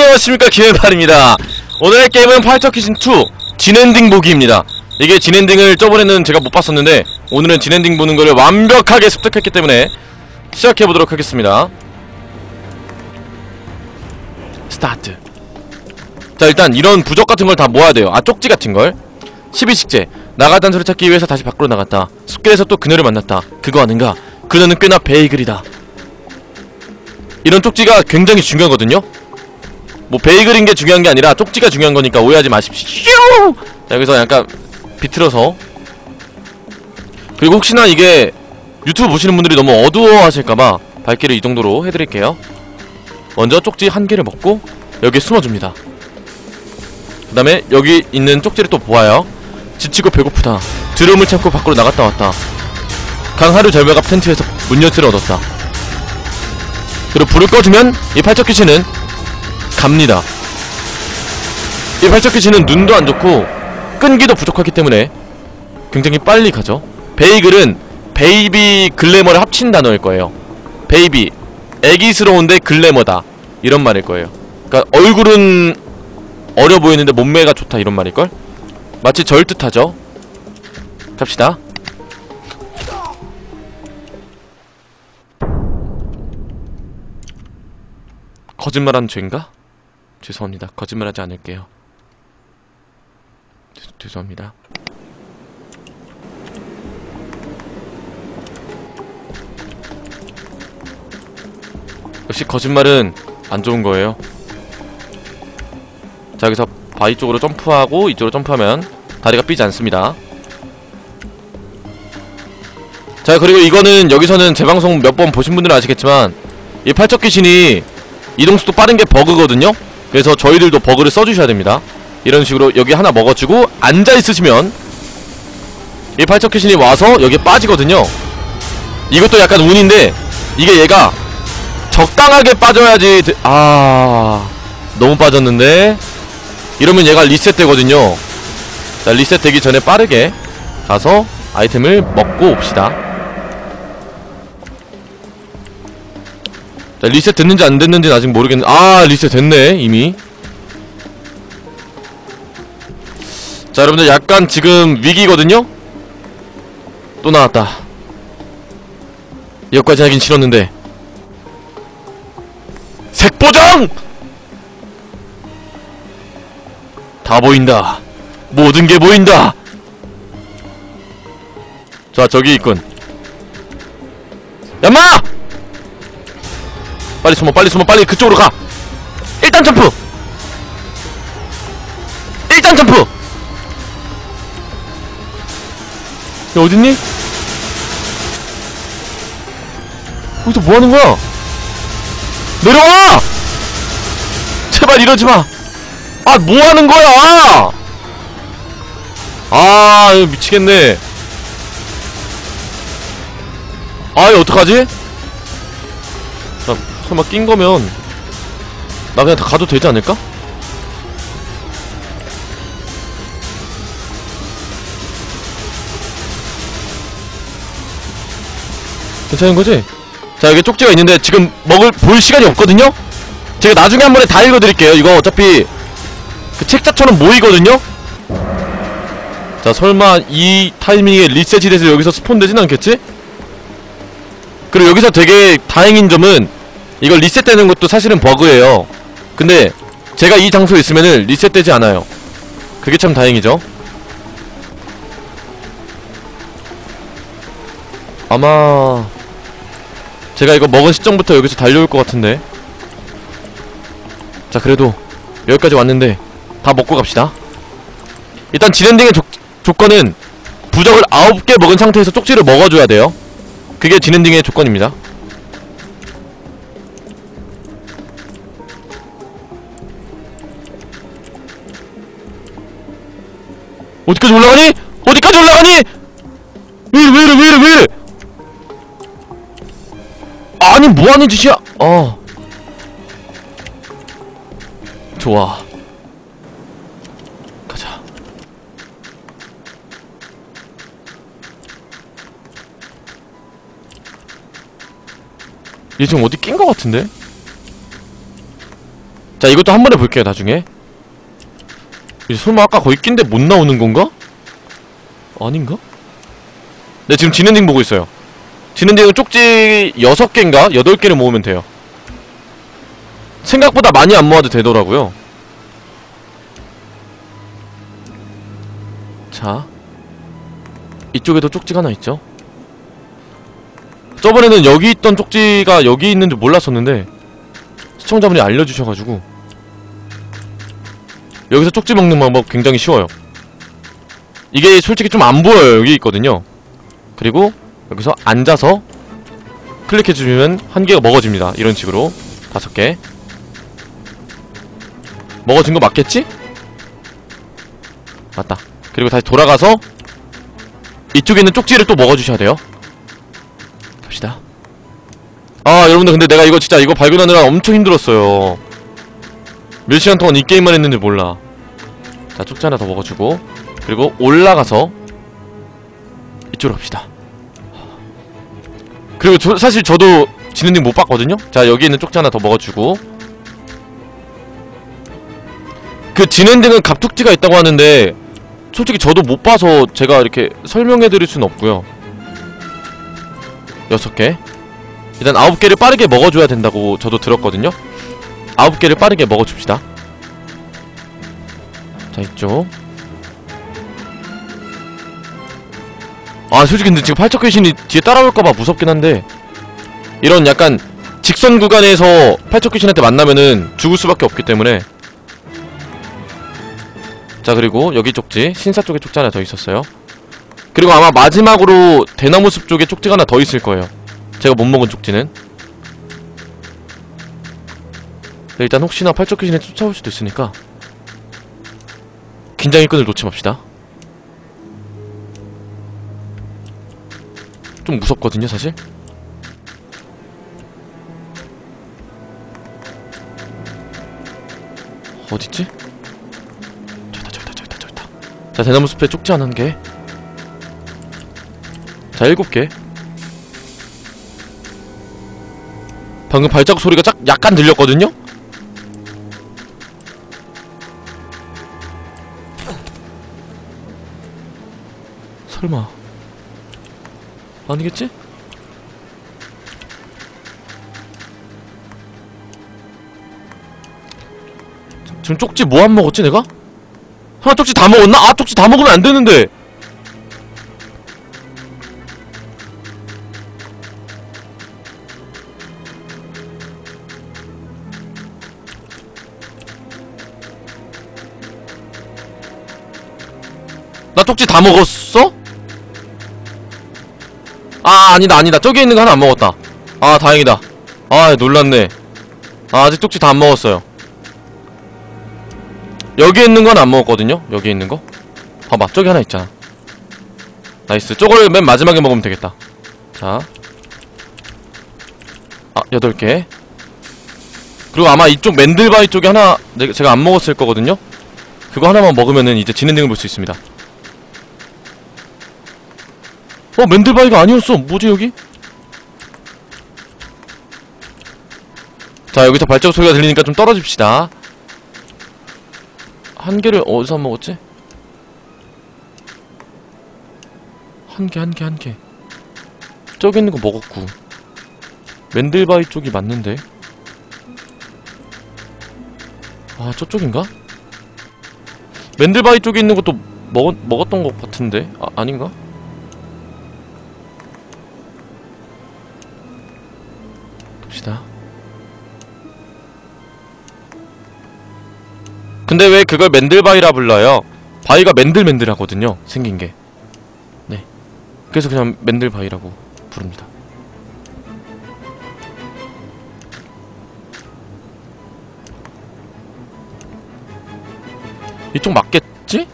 안녕하십니까 김왼팔입니다. 오늘의 게임은 팔척귀신2 진엔딩 보기입니다. 이게 진엔딩을 저번에는 제가 못 봤었는데 오늘은 진엔딩 보는 거를 완벽하게 습득했기 때문에 시작해보도록 하겠습니다. 스타트. 자 일단 이런 부적 같은 걸 다 모아야 돼요. 아 쪽지 같은 걸? 12일째 나갔던 소리 찾기 위해서 다시 밖으로 나갔다. 숲길에서 또 그녀를 만났다. 그거 아닌가? 그녀는 꽤나 베이글이다. 이런 쪽지가 굉장히 중요하거든요 뭐 베이글인 게 중요한 게 아니라 쪽지가 중요한 거니까 오해하지 마십시오. 자 여기서 약간 비틀어서. 그리고 혹시나 이게 유튜브 보시는 분들이 너무 어두워 하실까봐 밝기를 이 정도로 해드릴게요. 먼저 쪽지 한 개를 먹고 여기에 숨어줍니다. 그 다음에 여기 있는 쪽지를 또 보아요. 지치고 배고프다. 드럼을 참고 밖으로 나갔다 왔다. 강 하류 절벽 앞 텐트에서 문열쇠를 얻었다. 그리고 불을 꺼주면 이 팔척 귀신은 갑니다. 이 귀신은 눈도 안 좋고 끈기도 부족하기 때문에 굉장히 빨리 가죠. 베이글은 baby 글래머를 합친 단어일 거예요. baby 애기스러운데 글래머다. 이런 말일 거예요. 그니까 얼굴은 어려 보이는데 몸매가 좋다 이런 말일걸? 마치 절 뜻하죠? 갑시다. 거짓말한 죄인가? 죄송합니다. 거짓말하지 않을게요. 죄, 죄송합니다. 역시 거짓말은 안 좋은 거예요. 자 여기서 바위 쪽으로 점프하고 이쪽으로 점프하면 다리가 삐지 않습니다. 자 그리고 이거는 여기서는 제 방송 몇 번 보신 분들은 아시겠지만 이 팔척 귀신이 이동속도 빠른 게 버그거든요 그래서 저희들도 버그를 써주셔야 됩니다. 이런 식으로 여기 하나 먹어주고 앉아있으시면 이 팔척 귀신이 와서 여기에 빠지거든요. 이것도 약간 운인데 이게 얘가 적당하게 빠져야지 되... 아... 너무 빠졌는데? 이러면 얘가 리셋되거든요. 자 리셋되기 전에 빠르게 가서 아이템을 먹고 옵시다 자 리셋 됐는지 안 됐는지는 아직 모르겠는데. 아 리셋 됐네 이미. 자 여러분들 약간 지금 위기거든요? 또 나왔다. 여기까지 하긴 싫었는데. 색보정! 다 보인다. 모든 게 보인다. 자 저기 있군. 야마! 빨리 숨어 빨리 숨어 빨리 그쪽으로 가. 일단 점프. 일단 점프. 야 어딨니? 거기서 뭐하는 거야? 내려와! 제발 이러지마. 아 뭐하는 거야? 아 이거 미치겠네. 아 이거 어떡하지? 나 설마 낀 거면 나 그냥 다 가도 되지 않을까? 괜찮은 거지? 자 여기 쪽지가 있는데 지금 먹을 볼 시간이 없거든요? 제가 나중에 한 번에 다 읽어드릴게요 이거 어차피 그 책자처럼 모이거든요? 자 설마 이 타이밍에 리셋이 돼서 여기서 스폰되진 않겠지? 그리고 여기서 되게 다행인 점은 이걸 리셋되는 것도 사실은 버그예요. 근데 제가 이 장소에 있으면은 리셋되지 않아요. 그게 참 다행이죠. 아마 제가 이거 먹은 시점부터 여기서 달려올 것 같은데. 자 그래도 여기까지 왔는데 다 먹고 갑시다. 일단 진엔딩의 조, 조건은 부적을 9개 먹은 상태에서 쪽지를 먹어줘야 돼요. 그게 진엔딩의 조건입니다 어디까지 올라가니? 어디까지 올라가니? 왜이래 왜이래 왜이래 왜이래 아니 뭐하는 짓이야 어 좋아 가자 얘 지금 어디 낀 것 같은데? 자자 이것도 한 번에 볼게요 나중에 이 설마 아까 거기 낀데 못 나오는 건가? 아닌가? 네 지금 진엔딩 보고 있어요 진엔딩은 쪽지 6개인가? 8개를 모으면 돼요 생각보다 많이 안 모아도 되더라고요 자 이쪽에도 쪽지가 하나 있죠 저번에는 여기 있던 쪽지가 여기 있는 줄 몰랐었는데 시청자분이 알려주셔가지고 여기서 쪽지 먹는 방법 굉장히 쉬워요. 이게 솔직히 좀 안 보여요. 여기 있거든요. 그리고 여기서 앉아서 클릭해주면 한 개가 먹어집니다. 이런 식으로. 다섯 개. 먹어진 거 맞겠지? 맞다. 그리고 다시 돌아가서 이쪽에 있는 쪽지를 또 먹어주셔야 돼요. 갑시다. 아 여러분들 근데 내가 이거 진짜 이거 발견하느라 엄청 힘들었어요 몇 시간 동안 이 게임만 했는지 몰라. 자 쪽지 하나 더 먹어주고. 그리고 올라가서 이쪽으로 갑시다. 그리고 저, 사실 저도 진행님 못 봤거든요? 자 여기 있는 쪽지 하나 더 먹어주고. 그 진엔딩은 갑툭지가 있다고 하는데 솔직히 저도 못 봐서 제가 이렇게 설명해드릴 수는 없고요. 여섯 개. 일단 아홉 개를 빠르게 먹어줘야 된다고 저도 들었거든요 아홉 개를 빠르게 먹어줍시다. 자 이쪽. 아 솔직히 근데 지금 팔척 귀신이 뒤에 따라올까봐 무섭긴 한데 이런 약간 직선 구간에서 팔척 귀신한테 만나면은 죽을 수밖에 없기 때문에. 자 그리고 여기 쪽지 신사 쪽에 쪽지 하나 더 있었어요. 그리고 아마 마지막으로 대나무 숲 쪽에 쪽지가 하나 더 있을 거예요. 제가 못 먹은 쪽지는 네, 일단 혹시나 팔척 귀신이 쫓아올 수도 있으니까 긴장의 끈을 놓지 맙시다 좀 무섭거든요 사실 어딨지? 저기다 저기다 저기다 저기다 자 대나무 숲에 쪽지 한 개. 자 일곱 개 방금 발자국 소리가 짝 약간 들렸거든요? 설마 아니겠지? 지금 쪽지 뭐 안 먹었지 내가? 하나 쪽지 다 먹었나? 아 쪽지 다 먹으면 안 되는데 나 쪽지 다 먹었어? 아 아니다 아니다. 저기 있는 거 하나 안 먹었다. 아 다행이다. 아 놀랐네. 아, 아직 쪽지 다 안 먹었어요. 여기 있는 건 안 먹었거든요? 여기 있는 거? 봐봐 저기 하나 있잖아. nice. 저걸 맨 마지막에 먹으면 되겠다. 자. 아, 여덟 개. 그리고 아마 이쪽 맨들바위 쪽에 하나 내- 제가 안 먹었을 거거든요? 그거 하나만 먹으면은 이제 진행등을 볼수 있습니다 어 맨들바위가 아니었어 뭐지 여기? 자 여기서 발자국 소리가 들리니까 좀 떨어집시다 한 개를 어디서 안 먹었지? 한 개 한 개 한 개 저기 있는 거 먹었고 맨들바위 쪽이 맞는데 아 저쪽인가? 맨들바위 쪽에 있는 것도 먹었, 먹었던 것 같은데 아, 아닌가? 근데 왜 그걸 맨들바위라 불러요? 바위가 맨들맨들하거든요. 생긴 게. 네. 그래서 그냥 맨들바위라고 부릅니다. 이쪽 맞겠지?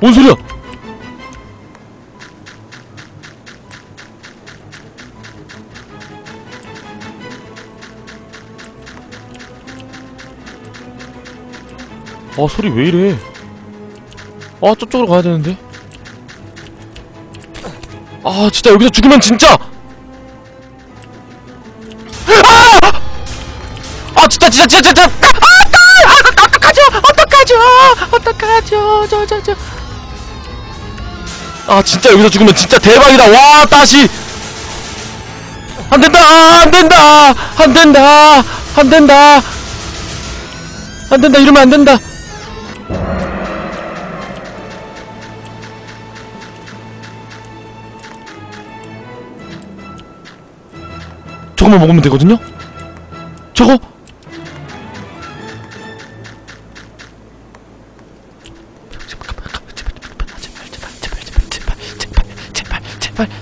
뭔 소리야? 아 소리 왜 이래? 아 저쪽으로 가야 되는데. 아 진짜 여기서 죽으면 진짜! 아! 진짜 진짜 진짜 진짜! 아, 아, 아, 어떡하죠? 어떡하죠? 어떡하죠? 저저 저. 아 진짜 여기서 죽으면 진짜 대박이다. 와 다시! 안 된다! 아, 안 된다! 안 된다! 안 된다! 안 된다! 이러면 안 된다 저거만 먹으면 되거든요 저거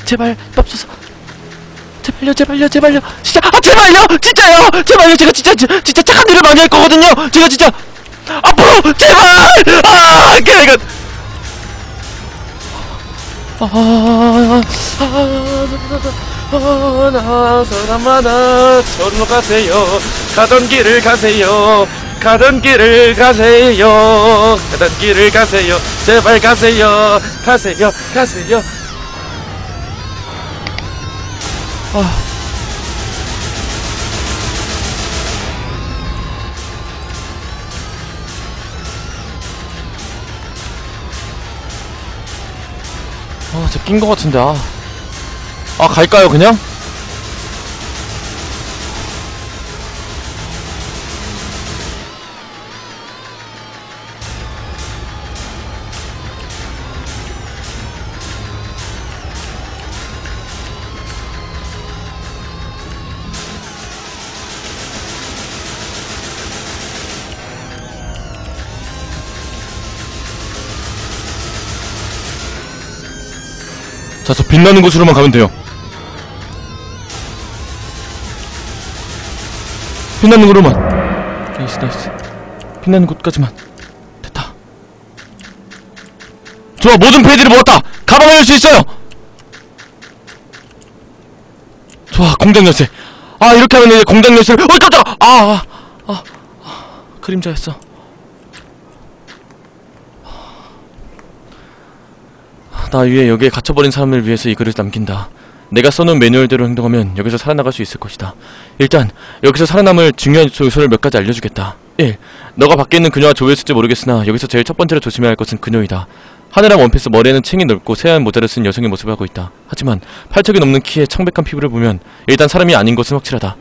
제발 맙소서 제발요 제발요 제발요 진짜 아 제발요 진짜요 제발요 제가 진짜 진- 진짜 착한 일을 많이 할 거거든요 제가 진짜 앞으로 제발 아 걔가 아, 아, 나 사람마다 절로 가세요. 가던 길을 가세요. 가던 길을 가세요. 가던 길을 가세요. 제발 가세요. 가세요. 가세요. 아. 아, 거 같은데, 아. 아, 갈까요, 그냥? 자, 저 빛나는 곳으로만 가면 돼요. 빛나는 곳으로만. nice, nice. 빛나는 곳까지만. 됐다. 좋아, 모든 페이지를 모았다! 가방을 열 수 있어요! 좋아, 공장 열쇠. 아, 이렇게 하면 이제 공장 열쇠를, 어이, 깜짝아! 아, 아, 아, 아, 그림자였어. 나 위에 여기에 갇혀버린 사람을 위해서 이 글을 남긴다. 내가 써놓은 매뉴얼대로 행동하면 여기서 살아나갈 수 있을 것이다. 일단 여기서 살아남을 중요한 요소를 몇 가지 알려주겠다. 1. 너가 밖에 있는 그녀와 조회했을지 모르겠으나 여기서 제일 첫 번째로 조심해야 할 것은 그녀이다. 하늘한 원피스 머리에는 챙이 넓고 새하얀 모자를 쓴 여성의 모습을 하고 있다. 하지만 팔척이 넘는 키에 창백한 피부를 보면 일단 사람이 아닌 것은 확실하다.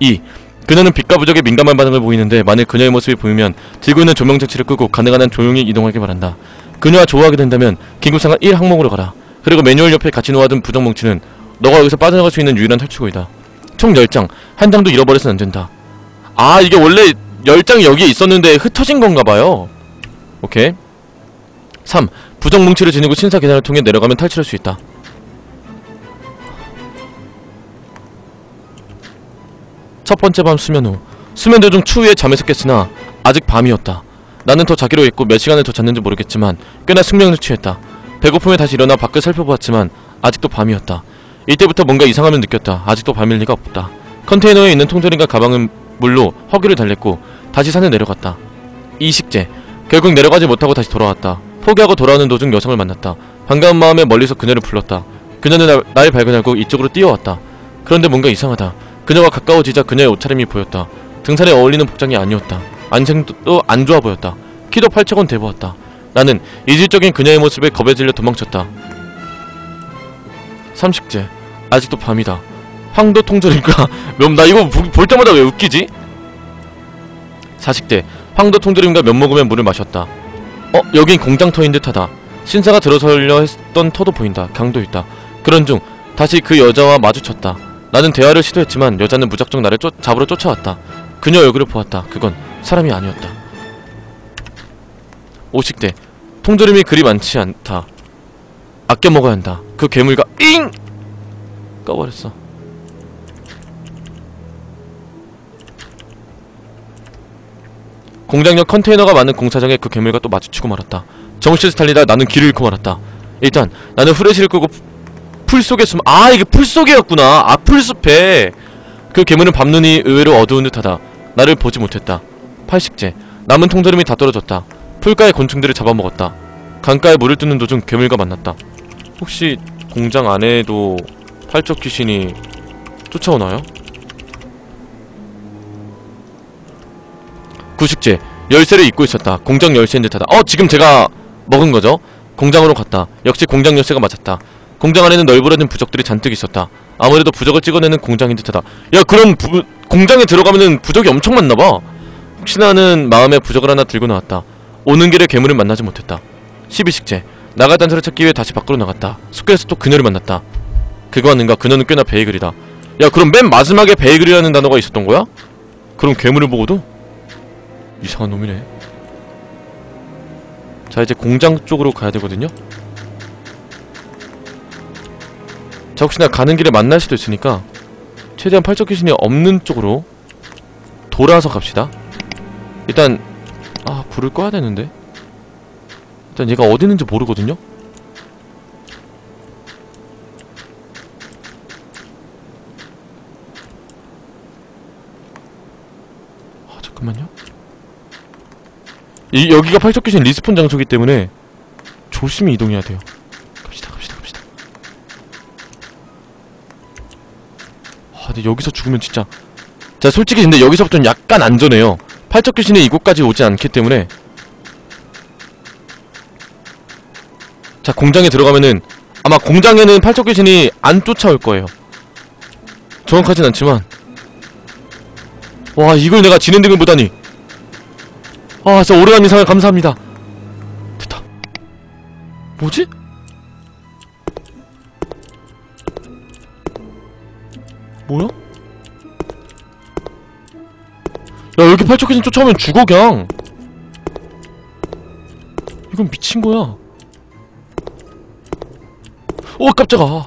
2. 그녀는 빛과 부적에 민감한 반응을 보이는데 만일 그녀의 모습이 보이면 들고 있는 조명 장치를 끄고 가능한 한 조용히 이동하길 바란다. 그녀와 조우하게 된다면 긴급상황 1 항목으로 가라. 그리고 매뉴얼 옆에 같이 놓아둔 부적 뭉치는 너가 여기서 빠져나갈 수 있는 유일한 탈출구이다. 총 10장. 한 장도 잃어버려서는 안 된다. 아, 이게 원래 10장이 여기에 있었는데 흩어진 건가 봐요. 오케이. 3. 부적 뭉치를 지니고 신사 계단을 통해 내려가면 탈출할 수 있다. 첫 번째 밤 수면 후 수면 도중 추위에 잠에서 깼으나 아직 밤이었다. 나는 더 자기로 했고 몇 시간을 더 잤는지 모르겠지만 꽤나 숙면을 취했다. 배고픔에 다시 일어나 밖을 살펴보았지만 아직도 밤이었다. 이때부터 뭔가 이상함을 느꼈다. 아직도 밤일 리가 없다. 컨테이너에 있는 통조림과 가방은 물로 허기를 달랬고 다시 산에 내려갔다. 이식제. 결국 내려가지 못하고 다시 돌아왔다. 포기하고 돌아오는 도중 여성을 만났다. 반가운 마음에 멀리서 그녀를 불렀다. 그녀는 날, 날 발견하고 이쪽으로 뛰어왔다. 그런데 뭔가 이상하다. 그녀와 가까워지자 그녀의 옷차림이 보였다. 등산에 어울리는 복장이 아니었다. 안색도 안 좋아 보였다. 키도 팔척은 돼 보였다. 나는 이질적인 그녀의 모습에 겁에 질려 도망쳤다. 삼식제. 아직도 밤이다. 황도 통조림과 면, 나 이거 보- 볼 때마다 왜 웃기지? 사식대. 황도 통조림과 면 먹으면 물을 마셨다. 어, 여긴 공장터인 듯하다. 신사가 들어설려 했던 터도 보인다. 강도 있다. 그런 중 다시 그 여자와 마주쳤다. 나는 대화를 시도했지만 여자는 무작정 나를 쫓, 잡으러 쫓아왔다. 그녀 얼굴을 보았다. 그건 사람이 아니었다. 오식대. 통조림이 그리 많지 않다. 아껴 먹어야 한다. 그 괴물과 잉! 꺼버렸어. 공장 옆 컨테이너가 많은 공사장에 그 괴물과 또 마주치고 말았다. 정신없이 달리다 나는 길을 잃고 말았다. 일단 나는 후레쉬를 끄고 풀 속에 숨. 아 이게 풀 속이었구나. 아 풀숲에 그 괴물은 밤눈이 의외로 어두운 듯하다. 나를 보지 못했다. 팔식제. 남은 통조림이 다 떨어졌다. 풀가의 곤충들을 잡아먹었다. 강가에 물을 뜨는 도중 괴물과 만났다. 혹시 공장 안에도 팔척 귀신이 쫓아오나요? 구식제 열쇠를 잊고 있었다. 공장 열쇠인 듯하다. 어 지금 제가 먹은 거죠? 공장으로 갔다. 역시 공장 열쇠가 맞았다. 공장 안에는 널브러진 부적들이 잔뜩 있었다. 아무래도 부적을 찍어내는 공장인 듯하다. 야 그럼 부, 공장에 들어가면은 부적이 엄청 많나봐. 혹시나 하는 마음에 부적을 하나 들고 나왔다. 오는 길에 괴물을 만나지 못했다. 12식제 나갈 단서를 찾기 위해 다시 밖으로 나갔다. 숲길에서 또 그녀를 만났다 그거 아닌가 그녀는 꽤나 베이글이다. 야 그럼 맨 마지막에 베이글이라는 단어가 있었던 거야? 그럼 괴물을 보고도? 이상한 놈이네. 자 이제 공장 쪽으로 가야 되거든요. 자 혹시나 가는 길에 만날 수도 있으니까 최대한 팔적 귀신이 없는 쪽으로 돌아서 갑시다. 일단 아 불을 꺼야 되는데? 일단 얘가 어디 있는지 모르거든요 아 잠깐만요 이, 여기가 팔척 귀신 respawn 장소기 때문에 조심히 이동해야 돼요. 갑시다 갑시다 갑시다. 아 근데 여기서 죽으면 진짜 자 솔직히 근데 여기서부터는 약간 안전해요. 팔척 귀신이 이곳까지 오지 않기 때문에. 자 공장에 들어가면은 아마 공장에는 팔척 귀신이 안 쫓아올 거예요. 정확하진 않지만. 와 이걸 내가 진행 등을 보다니 아 진짜 오래간 이상을 감사합니다. 됐다. 뭐지? 뭐야? 야 여기 팔초귀신 쫓아오면 죽어 그냥? 이건 미친거야. 오 깜짝아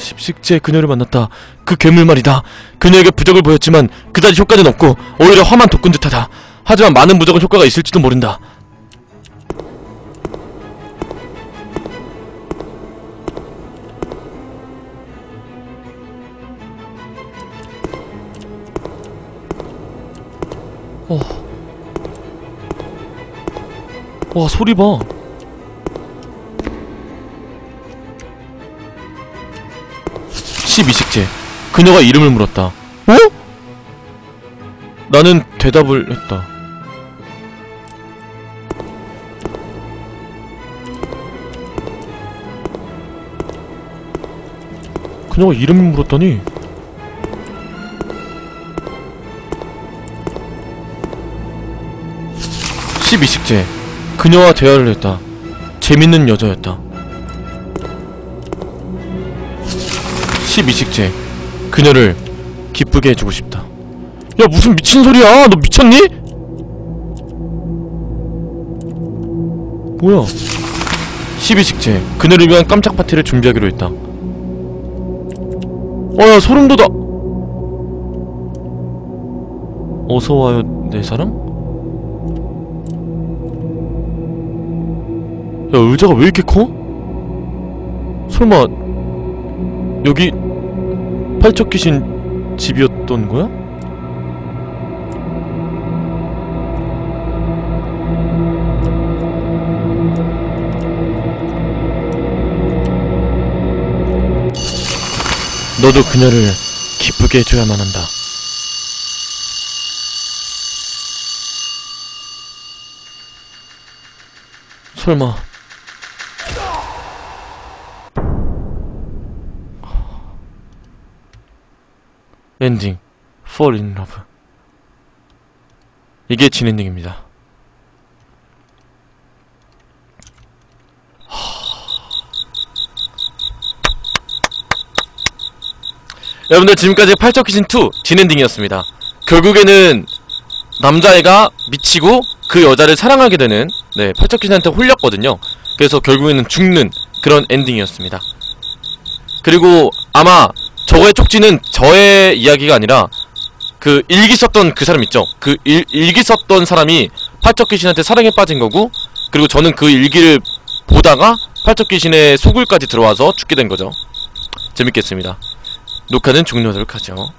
십식제 그녀를 만났다 그 괴물 말이다 그녀에게 부적을 보였지만 그다지 효과는 없고 오히려 화만 돋군 듯하다 하지만 많은 부적은 효과가 있을지도 모른다 어. 와 소리 봐. 십이식제 그녀가 이름을 물었다. 어? 나는 대답을 했다. 그녀가 이름을 물었더니 십이식제 그녀와 대화를 했다. 재밌는 여자였다. 십이식제 그녀를 기쁘게 해주고 싶다. 야 무슨 미친 소리야? 너 미쳤니? 뭐야? 십이식제 그녀를 위한 깜짝 파티를 준비하기로 했다. 어야 소름 돋아. 어서 와요 내 사랑? 야 의자가 왜 이렇게 커? 설마 여기 팔척 귀신 집이었던 거야? 너도 그녀를 기쁘게 해줘야만 한다. 설마 엔딩 Fall in Love. 이게 진엔딩입니다. 여러분들 지금까지 팔척 귀신 2 진엔딩이었습니다. 결국에는 남자애가 미치고 그 여자를 사랑하게 되는 네 팔척 귀신한테 홀렸거든요. 그래서 결국에는 죽는 그런 엔딩이었습니다. 그리고 아마 저거의 쪽지는 저의 이야기가 아니라 그 일기 썼던 그 사람 있죠? 그 일, 일기 썼던 사람이 팔척 귀신한테 사랑에 빠진 거고 그리고 저는 그 일기를 보다가 팔척 귀신의 소굴까지 들어와서 죽게 된 거죠. 재밌겠습니다. 녹화는 종료하도록 하죠